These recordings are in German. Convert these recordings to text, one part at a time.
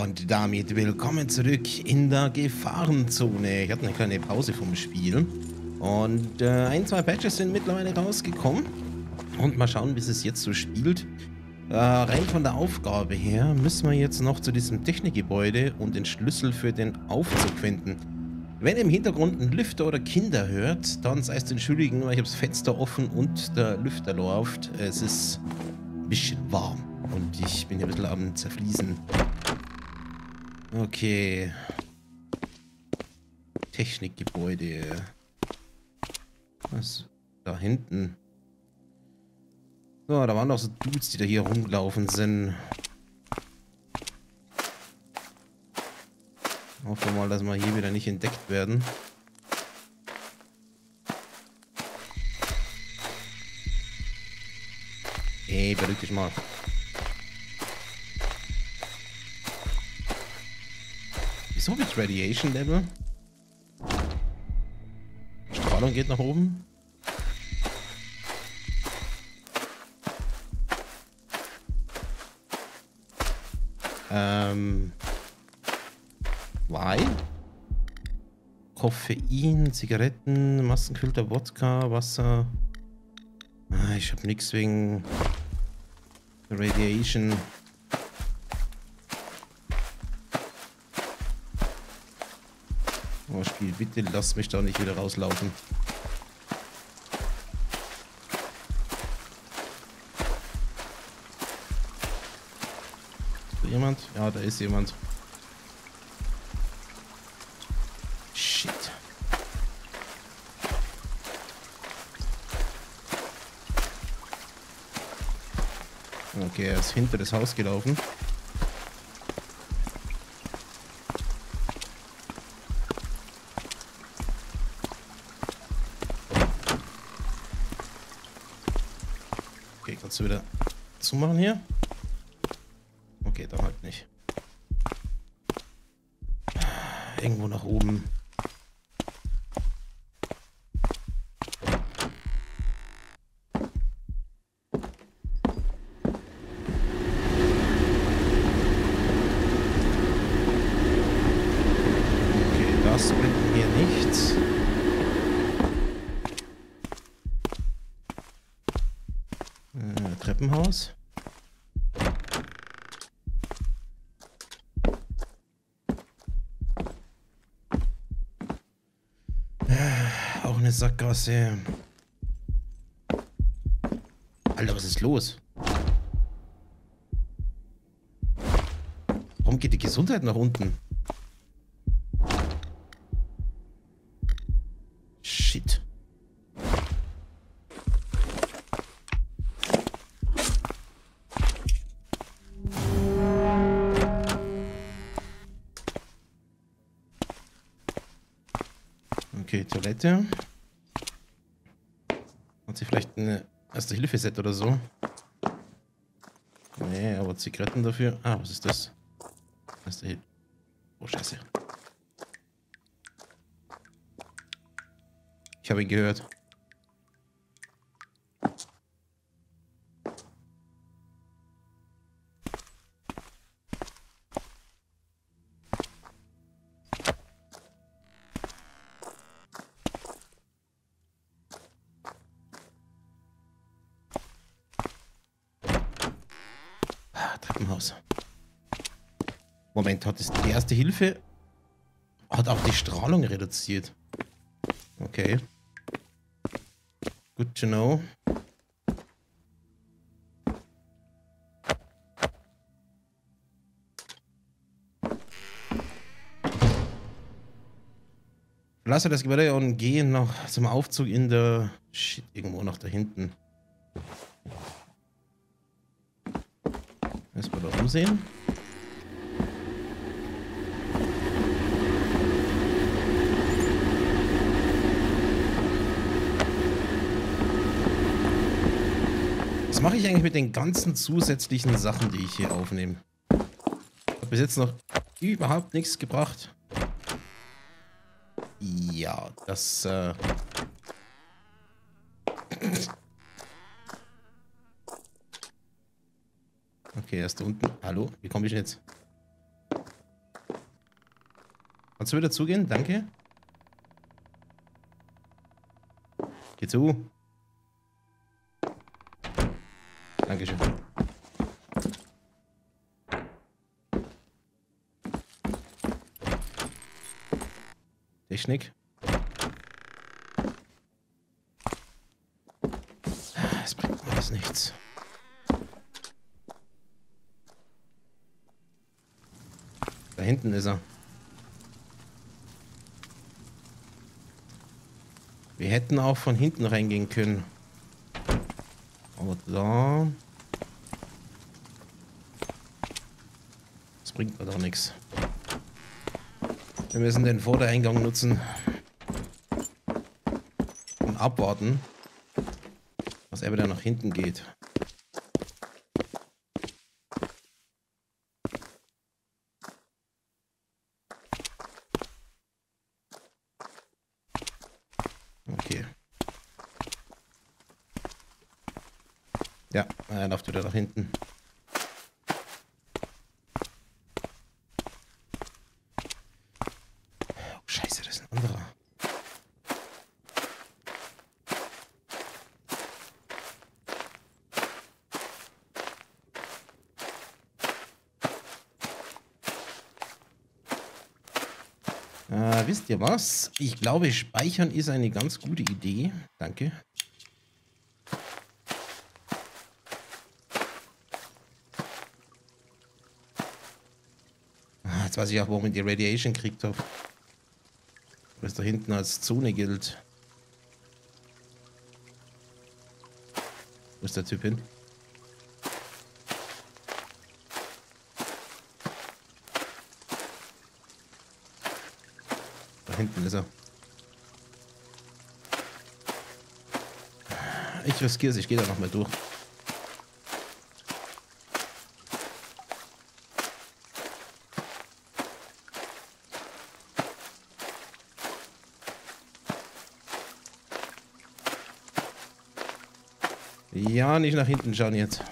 Und damit willkommen zurück in der Gefahrenzone. Ich hatte eine kleine Pause vom Spiel. Und äh, ein, zwei Patches sind mittlerweile rausgekommen. Und mal schauen, wie es jetzt so spielt. Äh, rein von der Aufgabe her müssen wir jetzt noch zu diesem Technikgebäude und den Schlüssel für den Aufzug finden. Wenn ihr im Hintergrund ein Lüfter oder Kinder hört, dann sei es entschuldigen, weil ich habe das Fenster offen und der Lüfter läuft. Es ist ein bisschen warm und ich bin hier ein bisschen am Zerfließen. Okay. Technikgebäude. Was? Da hinten. So, da waren doch so Dudes, die da hier rumgelaufen sind. Hoffen wir mal, dass wir hier wieder nicht entdeckt werden. Ey, beruhig dich mal. Wieso mit Radiation Level? Strahlung geht nach oben. Ähm. Why? Koffein, Zigaretten, Massenfilter, Wodka, Wasser. Ah, ich hab nichts wegen Radiation. Spiel, bitte lass mich da nicht wieder rauslaufen. Ist da jemand? Ja, da ist jemand. Shit. Okay, er ist hinter das Haus gelaufen. Zumachen hier? Okay, dann halt nicht. Irgendwo nach oben. Okay, das bringt mir nichts. Äh, Treppenhaus. Äh, Auch eine Sackgasse. Alter, was ist los? Warum geht die Gesundheit nach unten? Erste-Hilfe-Set oder so? Nee, aber Zigaretten dafür. Ah, was ist das? Erste Hilfe. Oh, scheiße. Ich habe ihn gehört. Hilfe hat auch die Strahlung reduziert. Okay. Good to know. Lasse das Gebäude und gehe noch zum Aufzug in der... Shit, irgendwo noch da hinten. Erstmal da umsehen. Was mache ich eigentlich mit den ganzen zusätzlichen Sachen, die ich hier aufnehme? Hat bis jetzt noch überhaupt nichts gebracht. Ja, das... Äh okay, er ist da unten. Hallo, wie komme ich jetzt? Kannst du wieder zugehen? Danke. Geh zu. Dankeschön. Technik. Es bringt alles nichts. Da hinten ist er. Wir hätten auch von hinten reingehen können. Da... Das bringt mir doch nichts. Wir müssen den Vordereingang nutzen. Und abwarten, dass er wieder nach hinten geht. Okay. Ja, er läuft wieder nach hinten. Äh, wisst ihr was? Ich glaube, speichern ist eine ganz gute Idee. Danke. Weiß ich auch, warum ich die Radiation gekriegt habe. Was da hinten als Zone gilt. Wo ist der Typ hin? hinten ist er. Ich riskiere es, ich gehe da noch mal durch. Nicht nach hinten schauen jetzt.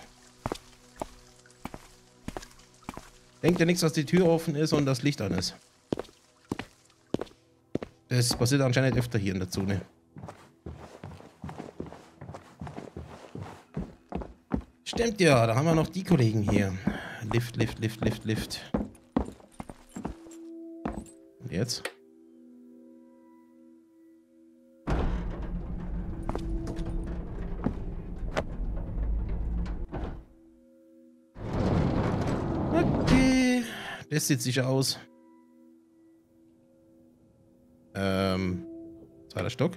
Denkt ja nichts, dass die Tür offen ist und das Licht an ist. Das passiert anscheinend öfter hier in der Zone. Stimmt ja, da haben wir noch die Kollegen hier. Lift, Lift, Lift, Lift, Lift. Und jetzt? Das sieht sicher aus. Ähm, zweiter Stock.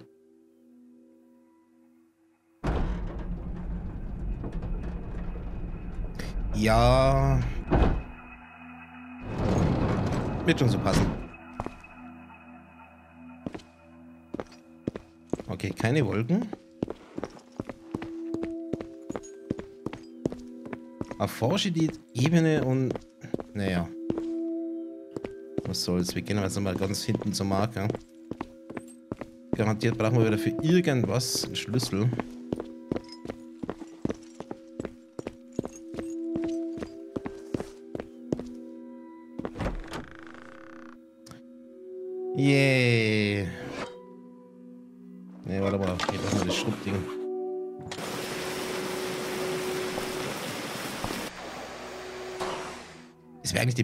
Ja. Wird schon so passen. Okay, keine Wolken. Erforsche die Ebene und... Naja. Was soll's. Wir gehen jetzt nochmal ganz hinten zur Marke. Garantiert brauchen wir wieder für irgendwas einen Schlüssel.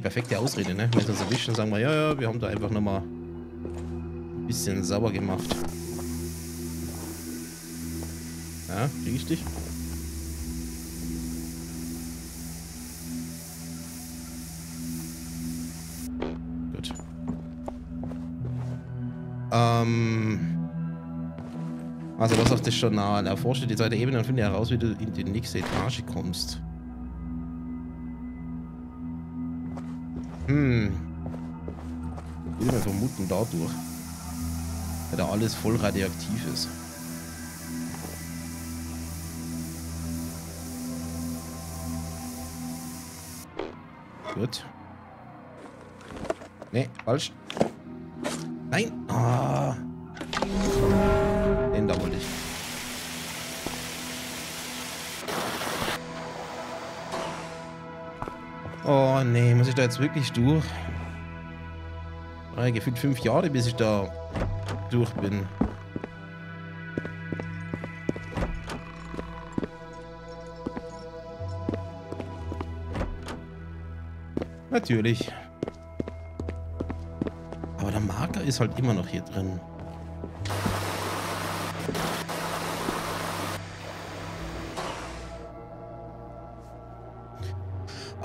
Perfekte Ausrede, ne? Wenn wir uns erwischen, sagen wir, ja, ja, wir haben da einfach nochmal ein bisschen sauber gemacht. Ja, krieg ich dich? Gut. Ähm. Also was auf das Journal? Erforsche die zweite Ebene und finde heraus, wie du in die nächste Etage kommst. Hm. Ich würde mal vermuten dadurch. Weil da alles voll radioaktiv ist. Gut. Nee, falsch. Nein. Ah. Da jetzt wirklich durch? Gefühlt fünf Jahre, bis ich da durch bin. Natürlich. Aber der Marker ist halt immer noch hier drin.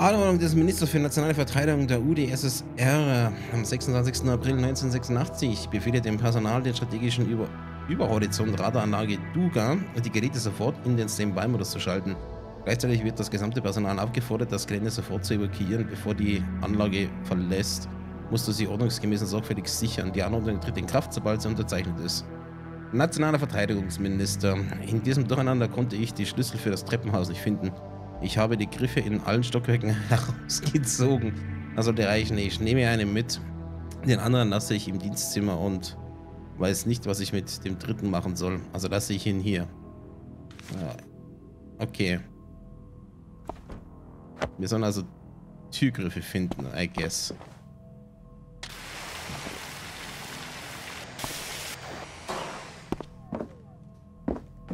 Anordnung des Ministers für nationale Verteidigung der UdSSR am 26. April 1986 befehle dem Personal der strategischen Über Überhorizont Radaranlage Duga, die Geräte sofort in den Standby-Modus zu schalten. Gleichzeitig wird das gesamte Personal aufgefordert, das Gelände sofort zu evakuieren, bevor die Anlage verlässt. Musst du sie ordnungsgemäß und sorgfältig sichern. Die Anordnung tritt in Kraft, sobald sie unterzeichnet ist. Nationaler Verteidigungsminister. In diesem Durcheinander konnte ich die Schlüssel für das Treppenhaus nicht finden. Ich habe die Griffe in allen Stockwerken herausgezogen. Also der reichen nicht. Ich nehme einen mit. Den anderen lasse ich im Dienstzimmer und weiß nicht, was ich mit dem dritten machen soll. Also lasse ich ihn hier. Ja. Okay. Wir sollen also Türgriffe finden, I guess.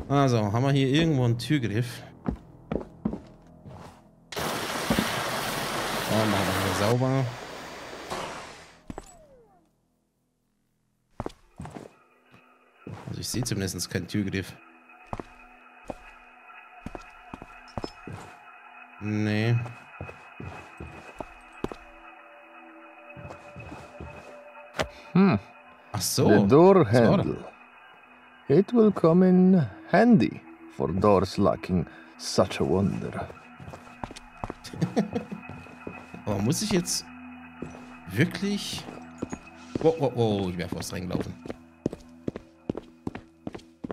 Also, haben wir hier irgendwo einen Türgriff? Sauber. Also ich sehe zumindest keinen Türgriff. Nee. Hm. Ach so. The door handle. It will come in handy for doors lacking such a wonder. Aber muss ich jetzt wirklich... Oh, oh, oh, ich wäre fast reingelaufen.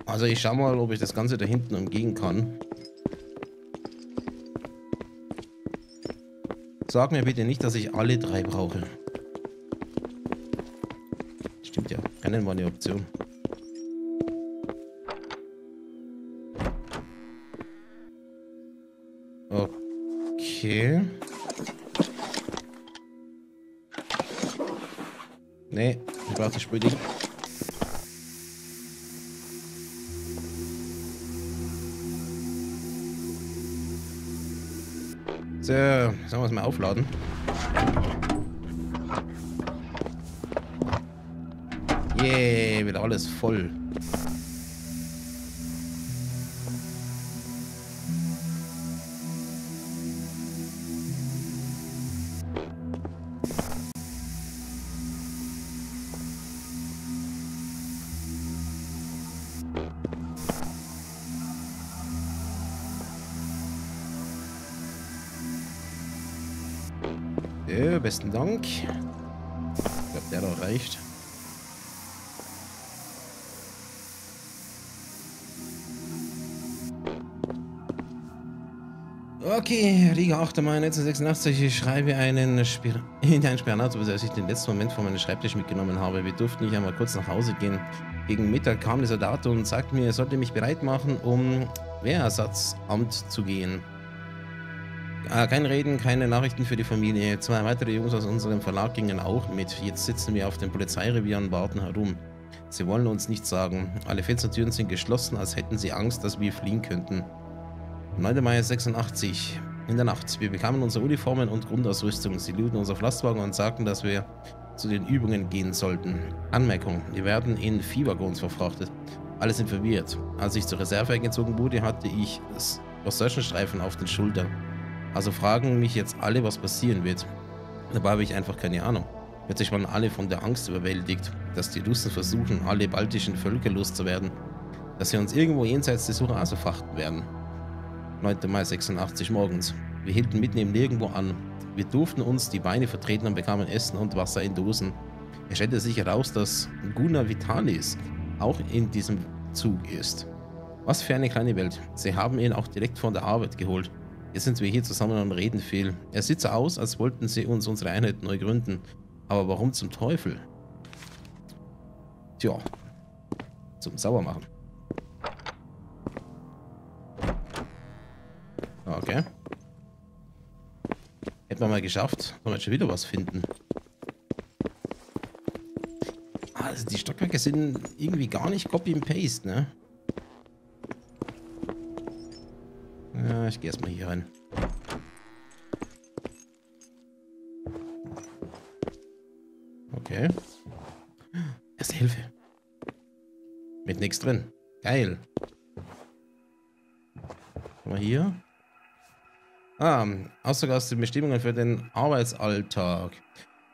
Also ich schau mal, ob ich das Ganze da hinten umgehen kann. Sag mir bitte nicht, dass ich alle drei brauche. Stimmt ja, rennen war eine Option. Okay. Die Sprühding. So, sollen wir es mal aufladen? Yeah, wieder alles voll. Besten Dank. Ich glaube, der da reicht. Okay, Liga 8. Mai 1986. Ich schreibe einen Spir in einen Spionat, als ich den letzten Moment von meinem Schreibtisch mitgenommen habe. Wir durften nicht einmal kurz nach Hause gehen. Gegen Mittag kam dieser Dato und sagte mir, er sollte mich bereit machen, um Wehrersatzamt zu gehen. Äh, kein Reden, keine Nachrichten für die Familie. Zwei weitere Jungs aus unserem Verlag gingen auch mit. Jetzt sitzen wir auf dem Polizeirevier und warten herum. Sie wollen uns nichts sagen. Alle Fenstertüren sind geschlossen, als hätten sie Angst, dass wir fliehen könnten. 9. Mai 86. In der Nacht. Wir bekamen unsere Uniformen und Grundausrüstung. Sie luden uns auf Lastwagen und sagten, dass wir zu den Übungen gehen sollten. Anmerkung. Wir werden in Viehwaggons verfrachtet. Alle sind verwirrt. Als ich zur Reserve eingezogen wurde, hatte ich Streifen auf den Schultern. Also fragen mich jetzt alle, was passieren wird. Dabei habe ich einfach keine Ahnung. Plötzlich waren alle von der Angst überwältigt, dass die Russen versuchen, alle baltischen Völker loszuwerden, dass sie uns irgendwo jenseits des Urals verfachten werden. 9. Mai 86 morgens. Wir hielten mitten im Nirgendwo an. Wir durften uns die Beine vertreten und bekamen Essen und Wasser in Dosen. Es stellte sich heraus, dass Gunnar Vitalis auch in diesem Zug ist. Was für eine kleine Welt. Sie haben ihn auch direkt von der Arbeit geholt. Jetzt sind wir hier zusammen und reden viel. Es sieht so aus, als wollten sie uns unsere Einheit neu gründen. Aber warum zum Teufel? Tja, zum Sauermachen. Okay. Hätten wir mal geschafft. Können wir schon wieder was finden. Also die Stockwerke sind irgendwie gar nicht Copy and Paste, ne? Ich gehe erstmal hier rein. Okay. Erste Hilfe. Mit nichts drin. Geil. Mal hier. Ah, Auszug aus den Bestimmungen für den Arbeitsalltag.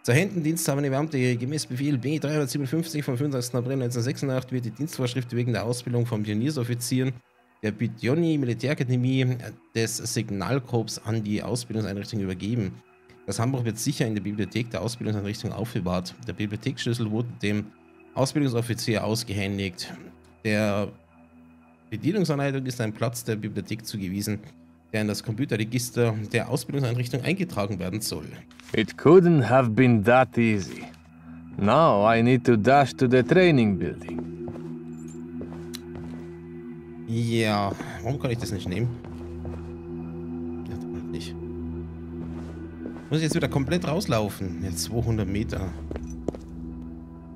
Zur Händendienst haben die Beamte gemäß Befehl B357 vom 35. April 1986 wird die Dienstvorschrift wegen der Ausbildung von Pioniersoffizieren der Bidjoni Militärakademie des Signalkorps an die Ausbildungseinrichtung übergeben. Das Handbuch wird sicher in der Bibliothek der Ausbildungseinrichtung aufbewahrt. Der Bibliotheksschlüssel wurde dem Ausbildungsoffizier ausgehändigt. Der Bedienungsanleitung ist ein Platz der Bibliothek zugewiesen, der in das Computerregister der Ausbildungseinrichtung eingetragen werden soll. It couldn't have been that easy. Now I need to dash to the training building. Ja, warum kann ich das nicht nehmen? Ja, nicht. Muss ich jetzt wieder komplett rauslaufen? Jetzt 200 Meter.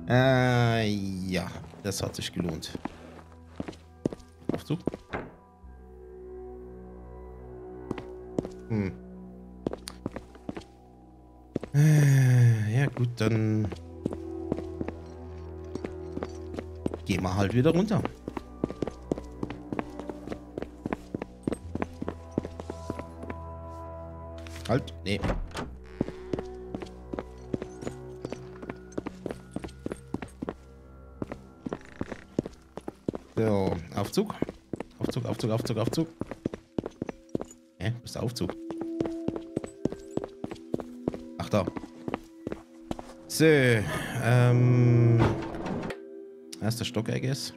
Äh, ja, das hat sich gelohnt. Aufzug. Hm. Äh, ja gut, dann gehen wir halt wieder runter. Halt, nee. So, Aufzug. Aufzug, Aufzug, Aufzug, Aufzug. Hä? Wo ist der Aufzug? Ach, da. So, ähm... Erster Stock, I guess.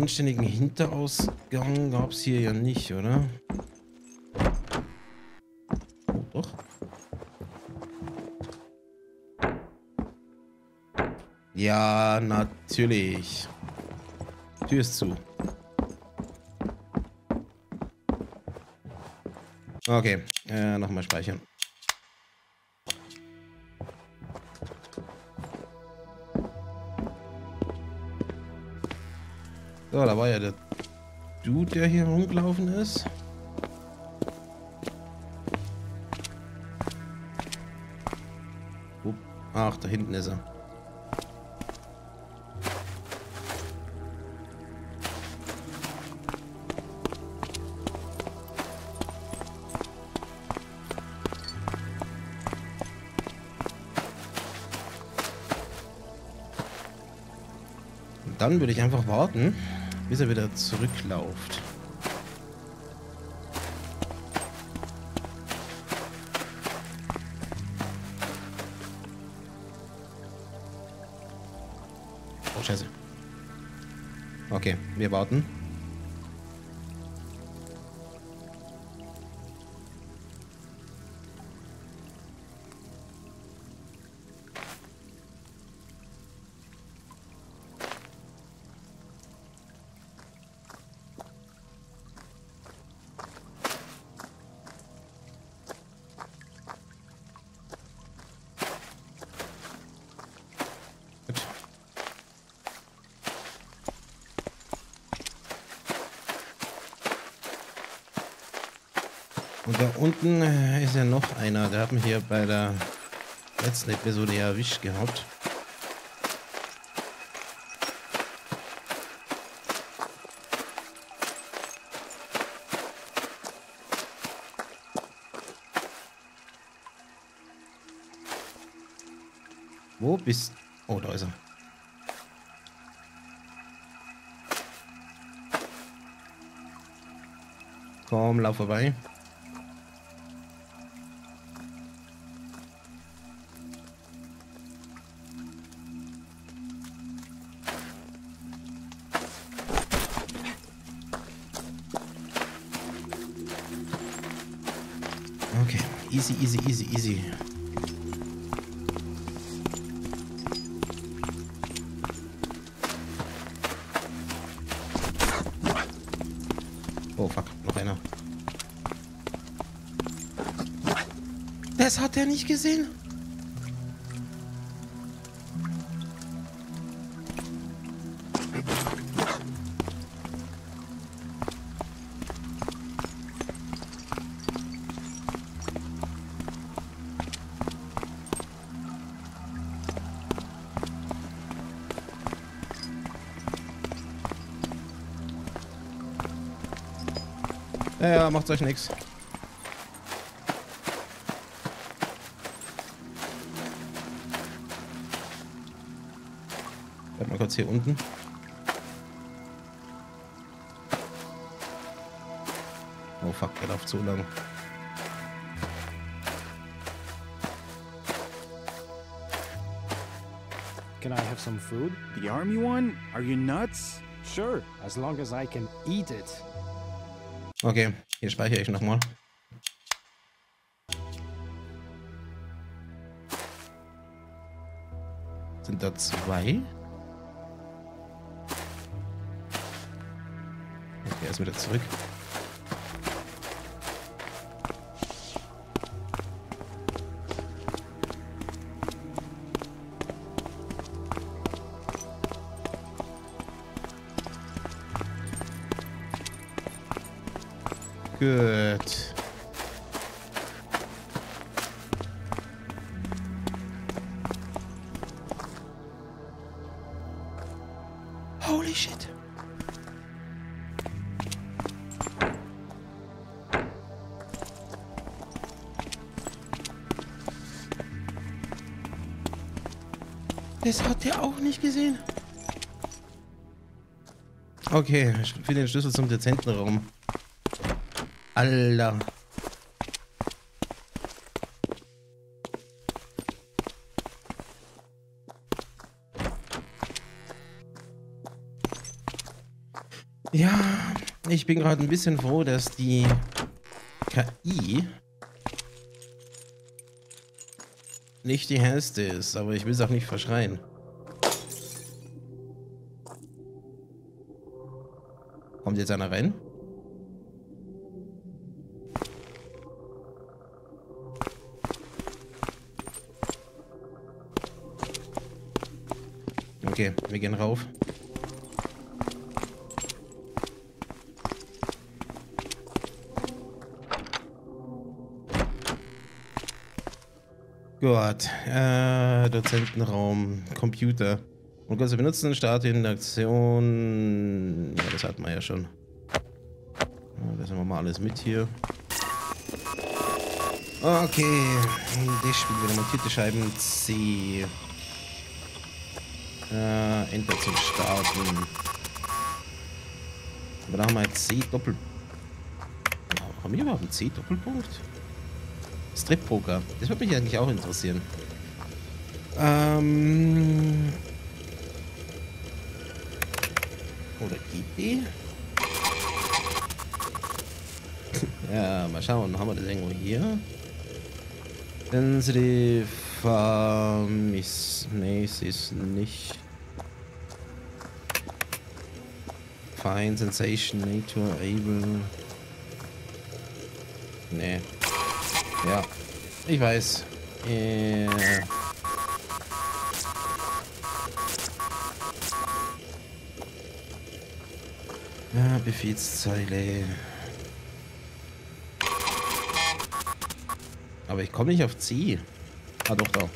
Anständigen Hinterausgang gab es hier ja nicht, oder? Oh, doch. Ja, natürlich. Tür ist zu. Okay, äh, nochmal speichern. So, da war ja der Dude, der hier rumgelaufen ist. Ach, da hinten ist er. Dann würde ich einfach warten, bis er wieder zurückläuft. Oh, scheiße. Okay, wir warten. Unten äh, ist ja noch einer. Der hat mich hier bei der letzten Episode erwischt gehabt. Wo bist... Oh, da ist er. Komm, lauf vorbei. Easy, easy, easy, easy. Oh, fuck. Noch einer. Das hat er nicht gesehen? Ja, macht euch nichts. Bleib mal kurz hier unten. Oh fuck, der läuft so lang. Can I have some food? The army one? Are you nuts? Sure, as long as I can eat it. Okay, hier speichere ich nochmal. Sind da zwei? Okay, er ist wieder zurück. Gut. Holy shit. Das hat er auch nicht gesehen. Okay, ich finde den Schlüssel zum dezenten Raum. Alter. Ja, ich bin gerade ein bisschen froh, dass die KI nicht die hellste ist, aber ich will es auch nicht verschreien. Kommt jetzt einer rein? Gut, äh, Dozentenraum, Computer. Und kurz benutzen, Start in Aktion. Ja, das hatten wir ja schon. Ja, das haben wir mal alles mit hier. Okay, das Spiel wieder montierte Scheiben C. Äh, Enter zum Starten. Aber da haben wir jetzt C Doppel. Haben wir überhaupt einen C Doppelpunkt? Strip Poker. Das würde mich eigentlich auch interessieren. Ähm. Oder GP? ja, mal schauen. Haben wir das irgendwo hier? Sensitive Farm ist. Nee, es ist nicht. Fine Sensation Nature Able. Nee. Ja. Ich weiß. Äh. Ja, Befehlszeile. Aber ich komme nicht auf C. Ah, doch, da.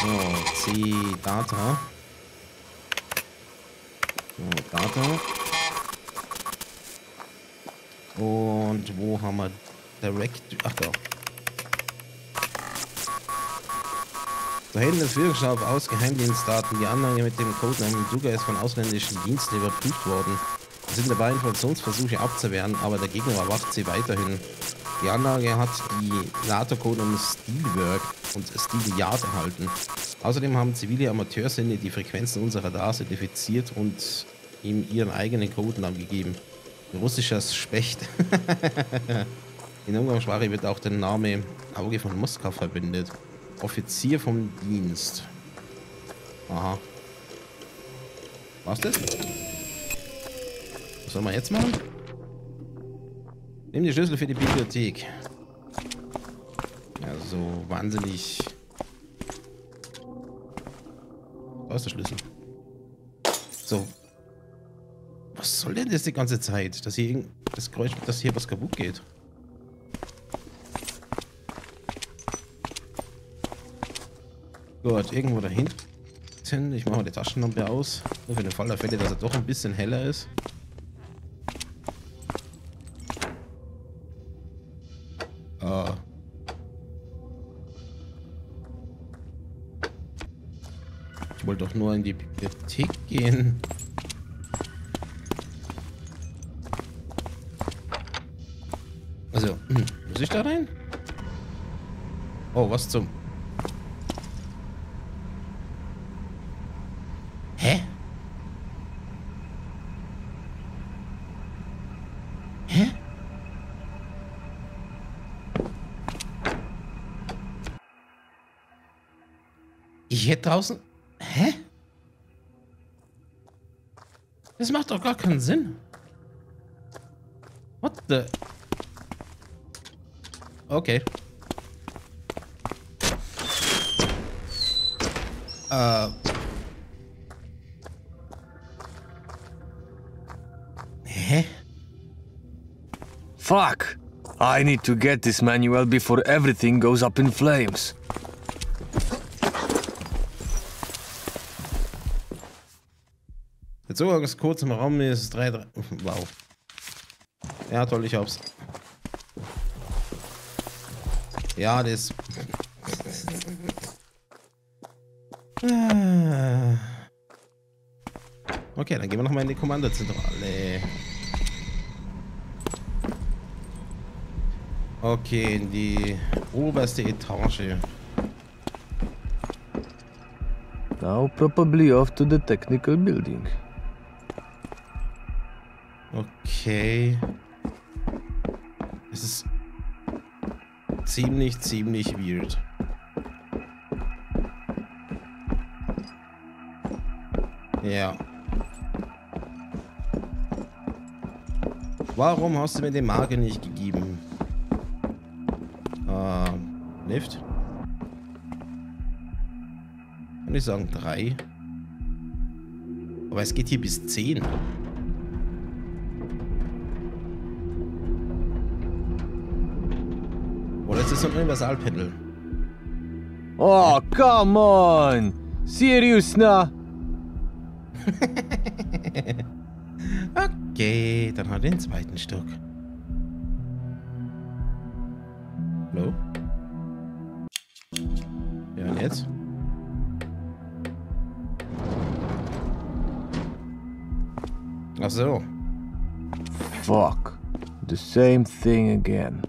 So, C, Data. So, Data. Und wo haben wir Direct... Ach, da. Da hinten ist Führungsschau aus Geheimdienstdaten. Die Anlage mit dem Codenamen Duga ist von ausländischen Diensten überprüft worden. Wir sind dabei, Informationsversuche abzuwehren, aber der Gegner erwacht sie weiterhin. Die Anlage hat die NATO-Codenummer Steelwork und Steel Yard erhalten. Außerdem haben zivile Amateursende die Frequenzen unserer DAS identifiziert und ihm ihren eigenen Codenamen gegeben. Russischer Specht. In Umgangssprache wird auch der Name Auge von Moskau verwendet. Offizier vom Dienst. Aha. Was das? Was soll man jetzt machen? Nimm die Schlüssel für die Bibliothek. Ja, so wahnsinnig... Da ist der Schlüssel. So. Was soll denn das die ganze Zeit? Dass hier das Geräusch, dass hier was kaputt geht. Gut, irgendwo da hinten. Ich mache mal die Taschenlampe aus. Nur für den Fall der Fälle, dass er doch ein bisschen heller ist. Ah. Ich wollte doch nur in die Bibliothek gehen. Ich da rein? Oh, was zum... Hä? Hä? Ich hier draußen... Hä? Das macht doch gar keinen Sinn. What the... Okay. Äh... Hä? Fuck! I need to get this manual before everything goes up in flames. Der Zugangscode im Raum ist 3, 3. Wow. Ja, toll, ich hab's. Ja, das. Ah. Okay, dann gehen wir nochmal in die Kommandozentrale. Okay, in die oberste Etage. Now probably off to the technical building. Okay. Es ist ziemlich, ziemlich weird. Ja. Warum hast du mir den Marke nicht gegeben? Ähm, Lift? Kann ich sagen drei? Aber es geht hier bis zehn. So ein Universalpendel? Oh, come on! Serious na? Okay, dann hat er den zweiten Stock. Hallo? Ja, und jetzt? Ach so. Fuck. The same thing again.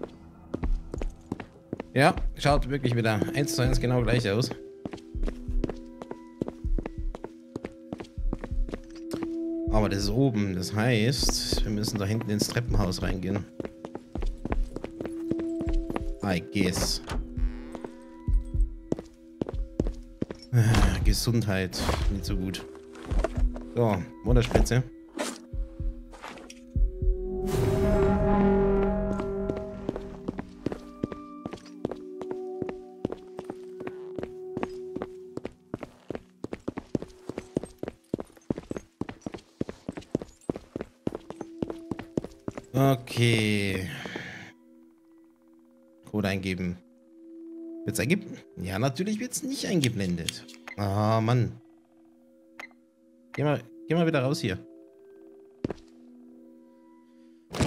Ja, schaut wirklich wieder eins zu eins genau gleich aus. Aber das ist oben, das heißt, wir müssen da hinten ins Treppenhaus reingehen. I guess. Ah, Gesundheit, nicht so gut. So, Wunderspitze. Okay. Code eingeben. Wird's eingeben? Ja, natürlich wird's nicht eingeblendet. Ah, Mann. Geh mal, geh mal wieder raus hier.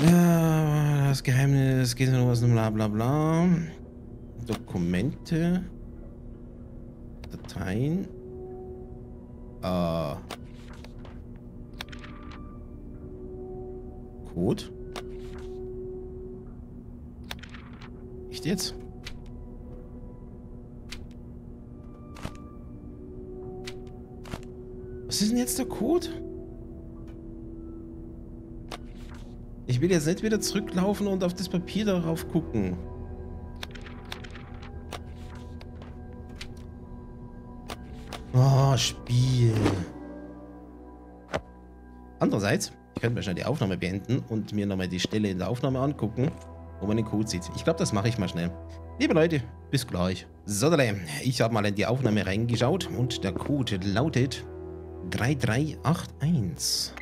Ja, das Geheimnis geht nur was bla bla bla. Dokumente. Dateien. Äh. Code. Jetzt? Was ist denn jetzt der Code? Ich will jetzt nicht wieder zurücklaufen und auf das Papier darauf gucken. Oh, Spiel. Andererseits, Ich könnte mir schnell die Aufnahme beenden und mir nochmal die Stelle in der Aufnahme angucken, wo man den Code sieht. Ich glaube, das mache ich mal schnell. Liebe Leute, bis gleich. So, ich habe mal in die Aufnahme reingeschaut und der Code lautet 3381.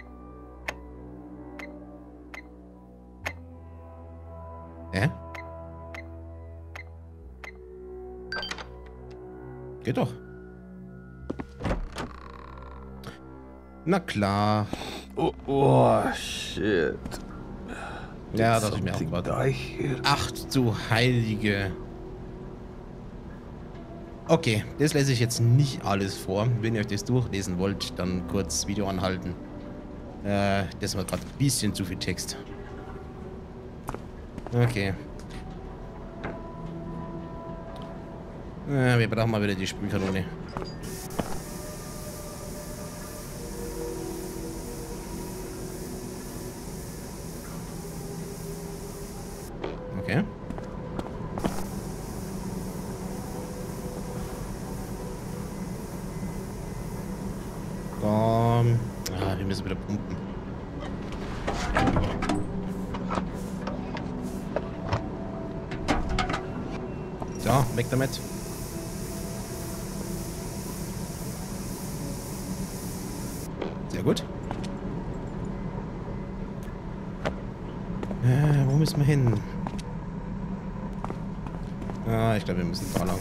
Hä? Geht doch. Na klar. Oh, oh shit. Ja, das ist mir auch gerade. Ach du Heilige. Okay, das lese ich jetzt nicht alles vor. Wenn ihr euch das durchlesen wollt, dann kurz Video anhalten. Äh, das war gerade ein bisschen zu viel Text. Okay. Äh, wir brauchen mal wieder die Sprühkanone. Okay. Komm. Ah, wir müssen wieder pumpen. So, weg damit. Sehr gut. Äh, wo müssen wir hin? Ah, ich glaube, wir müssen da lang.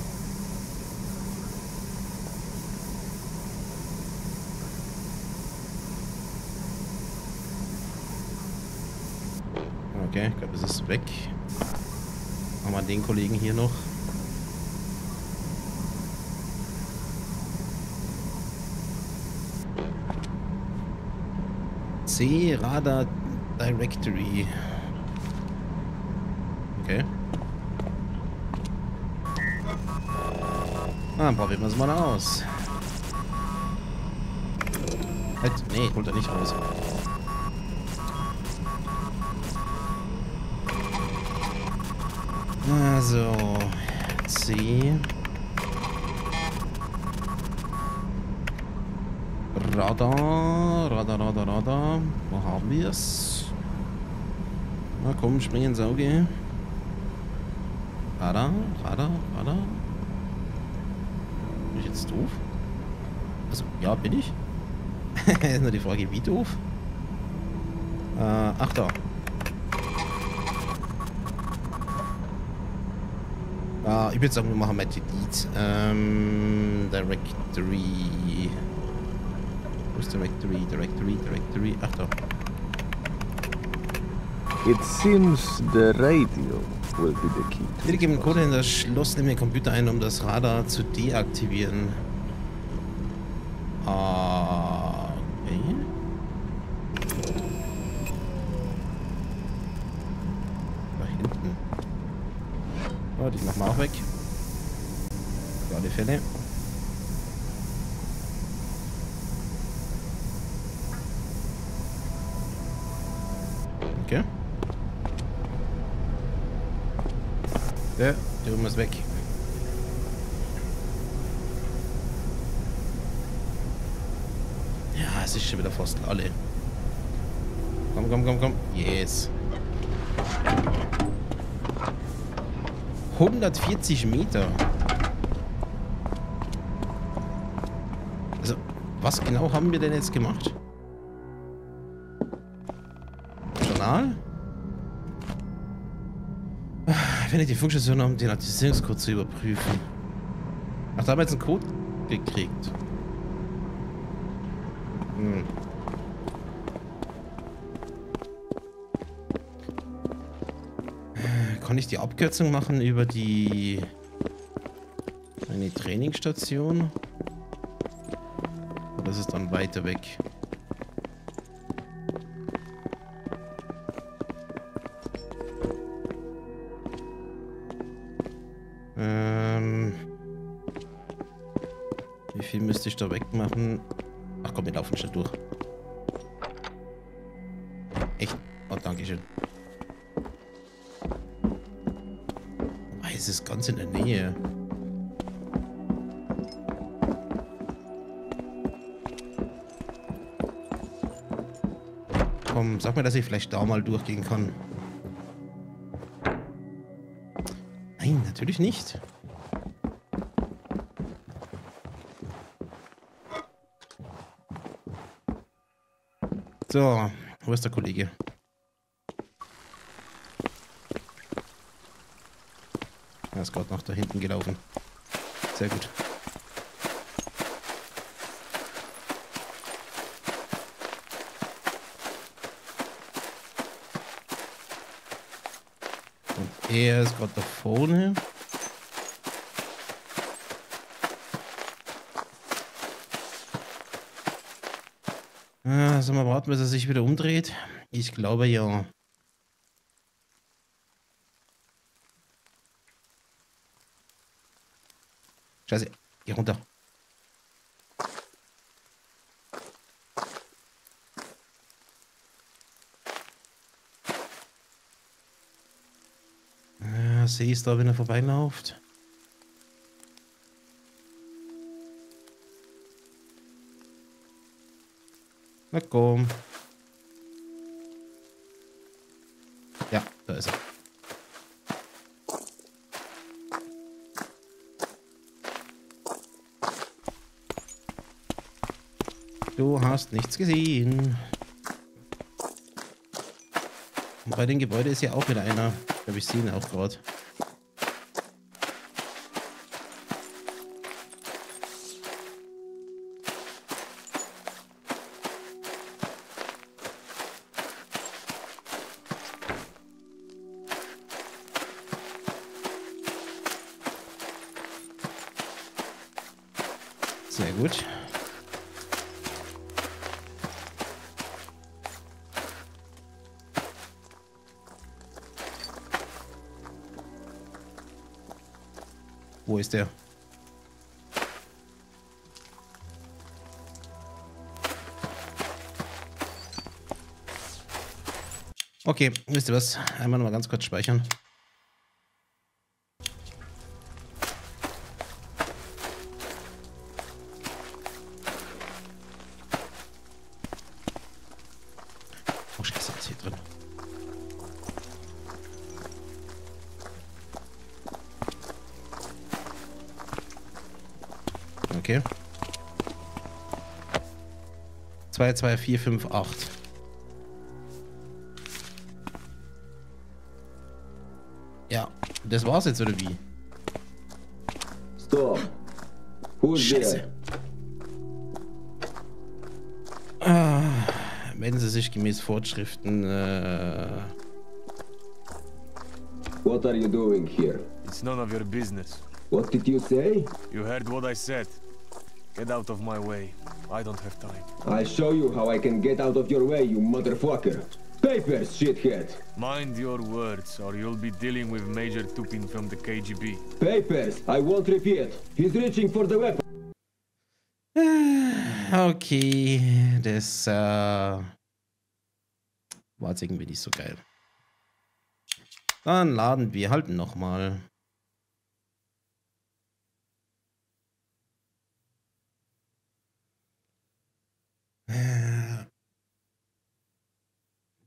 Okay, ich glaube, es ist weg. Machen wir den Kollegen hier noch. C Radar Directory. Okay. Ah, probieren wir es mal aus. Halt, nee, holt er nicht raus. Also, C. Radar, Radar, Radar, Radar. Wo haben wir es? Na komm, spring ins Auge. Radar, Radar, Radar. Bin ich jetzt doof? Also, ja, bin ich. ist nur die Frage, wie doof? Äh, ach da. Ah, ich würde sagen, wir machen mal Delete. Ähm, Directory. Ist Directory? Directory, Directory. Ach da. It seems the radio will be the key. this geben Code in das Schloss neben den Computer ein, um das Radar zu deaktivieren. Ah, okay. Da hinten. Warte, ich mach mal auch weg. Für alle Fälle. Okay. Ja, der oben ist weg. Ja, es ist schon wieder fast alle. Komm, komm, komm, komm. Yes. 140 Meter. Was genau haben wir denn jetzt gemacht? Finde die Funkstation, um den Aktivierungscode zu überprüfen. Ach, da haben wir jetzt einen Code gekriegt. Hm. Äh, Kann ich die Abkürzung machen über die eine Trainingsstation? Oder ist dann weiter weg? Ich da wegmachen? Ach komm, wir laufen schnell durch. Echt? Oh, danke schön. Ah, es ist ganz in der Nähe. Komm, sag mir, dass ich vielleicht da mal durchgehen kann. Nein, natürlich nicht. So, wo ist der Kollege? Er ist gerade noch da hinten gelaufen. Sehr gut. Und er ist gerade da vorne. Ah, sollen wir warten, bis er sich wieder umdreht? Ich glaube ja. Scheiße, geh runter. Ja, sehe ich da, wenn er vorbeilauft. Na komm. Ja, da ist er. Du hast nichts gesehen. Und bei dem Gebäude ist ja auch wieder einer. Ich glaube, ich sehe ihn auch gerade. Okay, wisst ihr was? Einmal noch mal ganz kurz speichern. Oh Scheiße, was drin? Okay. 2, 2, 4, 5, 8. das war's jetzt, oder wie? Stop. Who's Scheiße. there? Ah, wenn sie sich gemäß Fortschriften äh, What are you doing here? It's none of your business. What did you say? You heard what I said. Get out of my way. I don't have time. I'll show you how I can get out of your way, you motherfucker. Papers, shithead. Mind your words, or you'll be dealing with Major Tupin from the KGB. Papers. I won't repeat. He's reaching for the weapon. Okay, das äh, war jetzt irgendwie nicht so geil. Dann laden wir halt nochmal. Äh,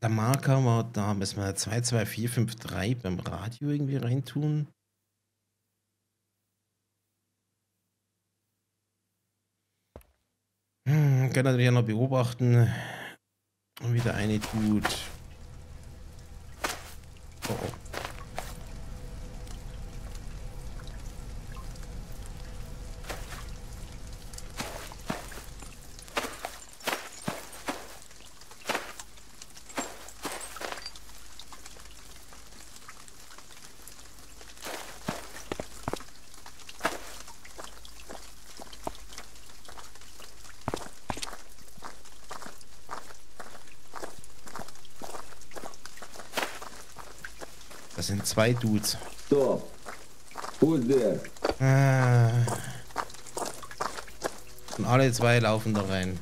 Der Marker war da, müssen wir 22453 beim Radio irgendwie reintun. Hm, kann natürlich auch noch beobachten, wie der eine tut. Oh, oh. Das sind zwei Dudes. Stop. Who's there? Ah. Und alle zwei laufen da rein.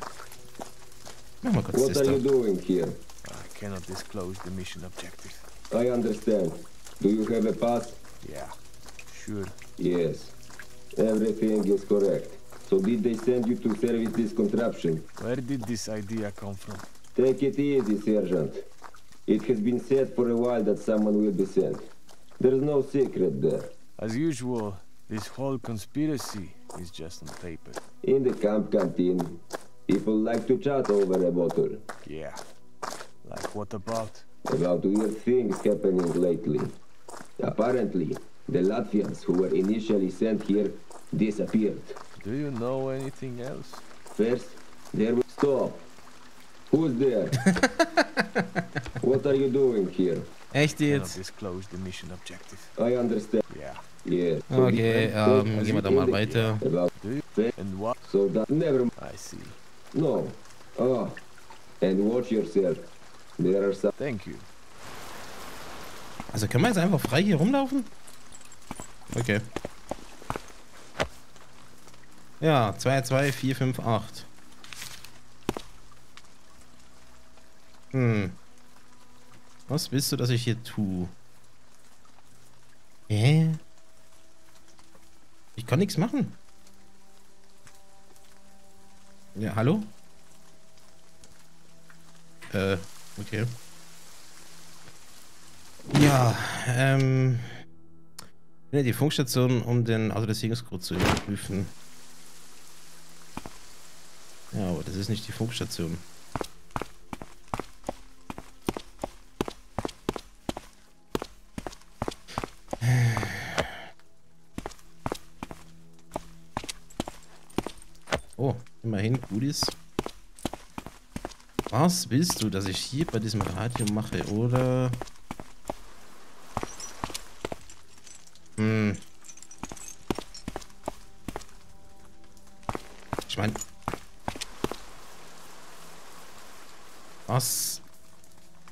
Mach mal kurz What das are da. you doing here? I cannot disclose the mission objective. I understand. Do you have a pass? Yeah, sure. Yes. Everything is correct. So did they send you to service this contraption? Where did this idea come from? Take it easy, Sergeant. It has been said for a while that someone will be sent. There's no secret there. As usual, this whole conspiracy is just on paper. In the camp canteen, people like to chat over a bottle Yeah. Like what about? about weird things happening lately. Apparently, the Latvians who were initially sent here disappeared. Do you know anything else? First, there was... Stop! Who's there? what are you doing here? Echt jetzt? disclose the mission objective. I understand. Yeah. Yes. so Okay, ähm, gehen wir da mal weiter. And what? so that never I see. no. Ah, and watch yourself. There are some. Thank you. Also können wir jetzt einfach frei hier rumlaufen? Okay. Ja, 2, 2, 4, 5, 8. Hm. Was willst du, dass ich hier tue? Hä? Ich kann nichts machen. Ja, hallo? Äh, okay. Ja, ähm. Ja, die Funkstation, um den Autorisierungscode zu überprüfen. Ja, aber das ist nicht die Funkstation. Was willst du, dass ich hier bei diesem Radio mache, oder? Hm. Ich meine. Was?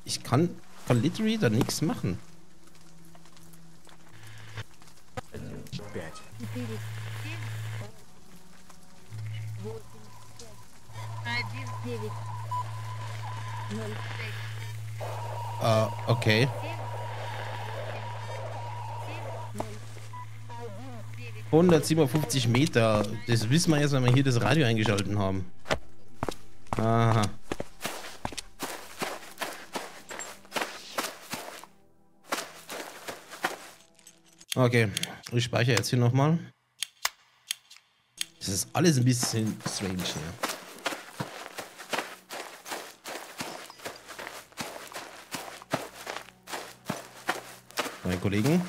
Ich kann, kann literally da nichts machen. 157 Meter. Das wissen wir jetzt, wenn wir hier das Radio eingeschaltet haben. Aha. Okay, ich speichere jetzt hier nochmal. Das ist alles ein bisschen strange hier. Mein Kollegen.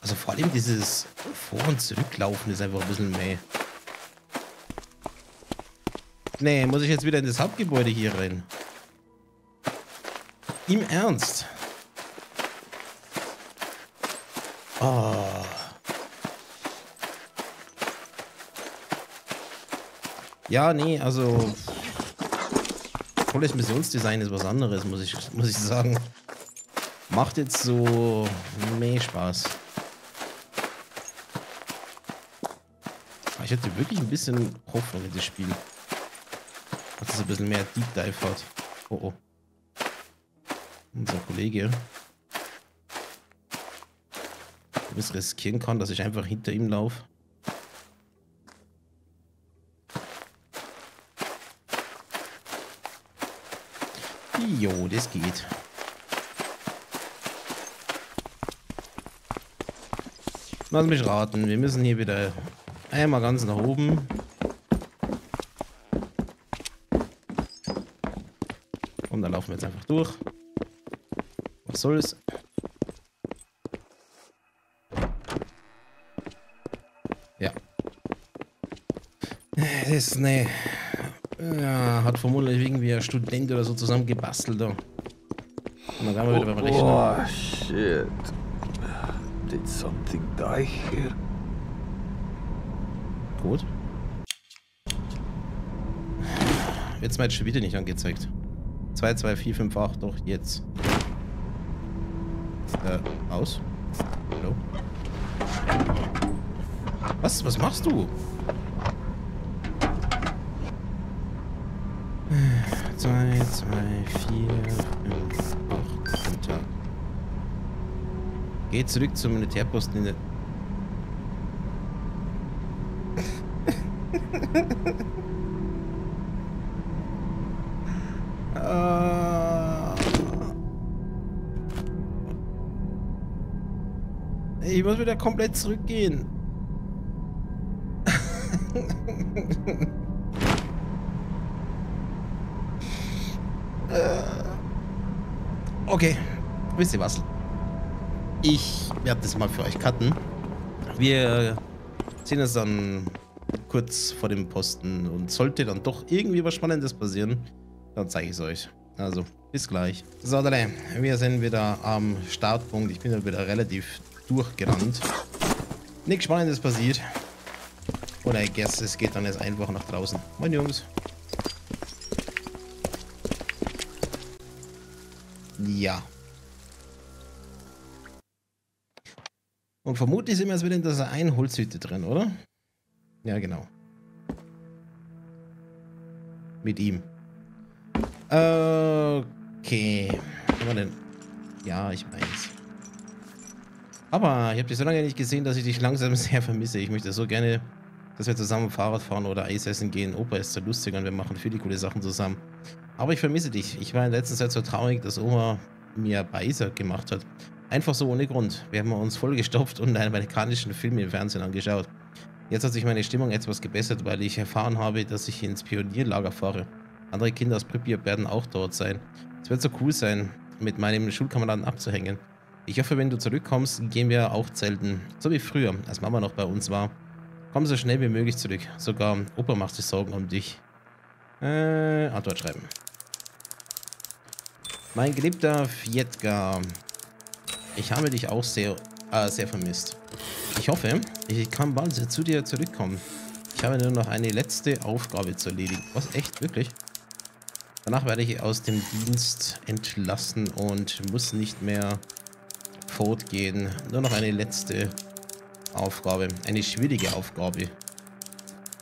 Also vor allem dieses Vor- und Zurücklaufen ist einfach ein bisschen meh. Nee, muss ich jetzt wieder in das Hauptgebäude hier rein? Im Ernst? Oh. Ja, nee, also volles Missionsdesign ist was anderes, muss ich, muss ich sagen. Macht jetzt so mehr Spaß. Ich hatte wirklich ein bisschen Hoffnung in das Spiel. Dass es ein bisschen mehr Deep Dive hat. Oh oh. Unser Kollege. Ob es riskieren kann, dass ich einfach hinter ihm laufe. Jo, das geht. Lass mich raten, wir müssen hier wieder einmal ganz nach oben. Und dann laufen wir jetzt einfach durch. Was soll's? Ja. Das ist ne. Ja, hat vermutlich irgendwie ein Student oder so zusammen gebastelt da. Und dann werden wir wieder beim Rechner. Oh, shit. Did something die here? Gut. Jetzt mal schon wieder nicht angezeigt. 2, 2, 4, 5, 8, doch, jetzt. Äh, aus? Hallo? Was? Was machst du? 2, 2, 4, 5, 8, runter. Geh zurück zum Militärposten in der... komplett zurückgehen. Äh. okay, wisst ihr was? Ich werde das mal für euch cutten. Wir sehen uns dann kurz vor dem Posten und sollte dann doch irgendwie was Spannendes passieren, dann zeige ich es euch. Also, bis gleich. So, wir sind wieder am Startpunkt. Ich bin dann wieder relativ durchgerannt. Nichts Spannendes passiert. Und I guess, es geht dann jetzt einfach nach draußen. Moin Jungs. Ja. Und vermutlich sind wir jetzt wieder in dieser einen Holzhütte drin, oder? Ja, genau. Mit ihm. Okay. Haben wir denn? Ja, ich weiß. Aber ich habe dich so lange nicht gesehen, dass ich dich langsam sehr vermisse. Ich möchte so gerne, dass wir zusammen Fahrrad fahren oder Eis essen gehen. Opa ist so lustig und wir machen viele coole Sachen zusammen. Aber ich vermisse dich. Ich war in letzter Zeit so traurig, dass Oma mir Beiser gemacht hat. Einfach so ohne Grund. Wir haben uns vollgestopft und einen amerikanischen Film im Fernsehen angeschaut. Jetzt hat sich meine Stimmung etwas gebessert, weil ich erfahren habe, dass ich ins Pionierlager fahre. Andere Kinder aus Pripyat werden auch dort sein. Es wird so cool sein, mit meinem Schulkameraden abzuhängen. Ich hoffe, wenn du zurückkommst, gehen wir auch zelten. So wie früher, als Mama noch bei uns war. Komm so schnell wie möglich zurück. Sogar Opa macht sich Sorgen um dich. Äh, Antwort schreiben. Mein geliebter Fjetka, ich habe dich auch sehr, äh, sehr vermisst. Ich hoffe, ich kann bald zu dir zurückkommen. Ich habe nur noch eine letzte Aufgabe zu erledigen. Was, echt? Wirklich? Danach werde ich aus dem Dienst entlassen und muss nicht mehr fortgehen. Nur noch eine letzte Aufgabe. Eine schwierige Aufgabe.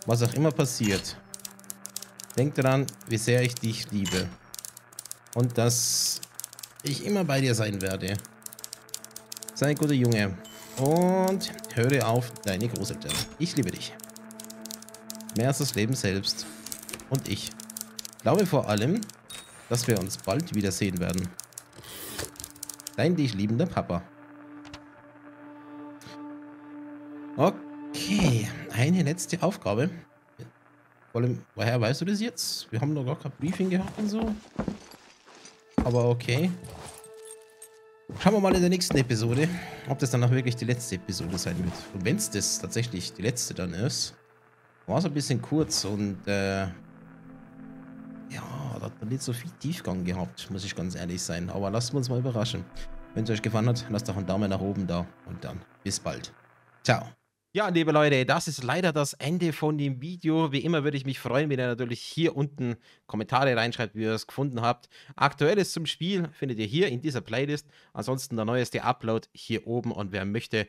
Was auch immer passiert. Denk daran, wie sehr ich dich liebe. Und dass ich immer bei dir sein werde. Sei ein guter Junge. Und höre auf deine Großeltern. Ich liebe dich. Mehr als das Leben selbst. Und ich. Glaube vor allem, dass wir uns bald wiedersehen werden. Dein dich liebender Papa. Okay, eine letzte Aufgabe. Vor allem, woher weißt du das jetzt? Wir haben noch gar kein Briefing gehabt und so. Aber okay. Schauen wir mal in der nächsten Episode, ob das dann auch wirklich die letzte Episode sein wird. Und wenn es das tatsächlich die letzte dann ist, war es ein bisschen kurz und äh, hat man nicht so viel Tiefgang gehabt, muss ich ganz ehrlich sein. Aber lasst uns mal überraschen. Wenn es euch gefallen hat, lasst doch einen Daumen nach oben da und dann bis bald. Ciao. Ja, liebe Leute, das ist leider das Ende von dem Video. Wie immer würde ich mich freuen, wenn ihr natürlich hier unten Kommentare reinschreibt, wie ihr es gefunden habt. Aktuelles zum Spiel findet ihr hier in dieser Playlist. Ansonsten der neueste Upload hier oben und wer möchte,